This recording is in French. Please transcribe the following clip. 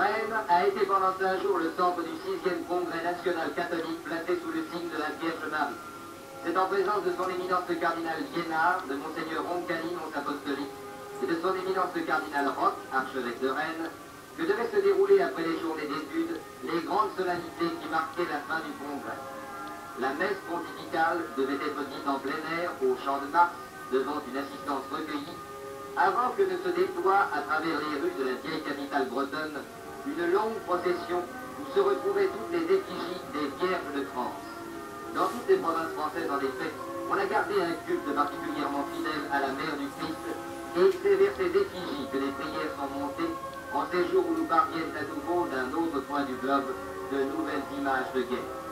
Rennes a été pendant un jour le centre du 6e congrès national catholique placé sous le signe de la Vierge Marie. C'est en présence de son éminence le cardinal Guénard, de Monseigneur Roncalli, nonce apostolique, et de son éminence le cardinal Roch, archevêque de Rennes, que devaient se dérouler après les journées d'études les grandes solennités qui marquaient la fin du congrès. La messe pontificale devait être dite en plein air, au champ de Mars, devant une assistance recueillie, avant que ne se déploie à travers les rues de la vieille capitale bretonne une longue procession où se retrouvaient toutes les effigies des Vierges de France. Dans toutes les provinces françaises, en effet, on a gardé un culte particulièrement fidèle à la mère du Christ, et c'est vers ces effigies que les prières sont montées en ces jours où nous parviennent à nouveau d'un autre point du globe de nouvelles images de guerre.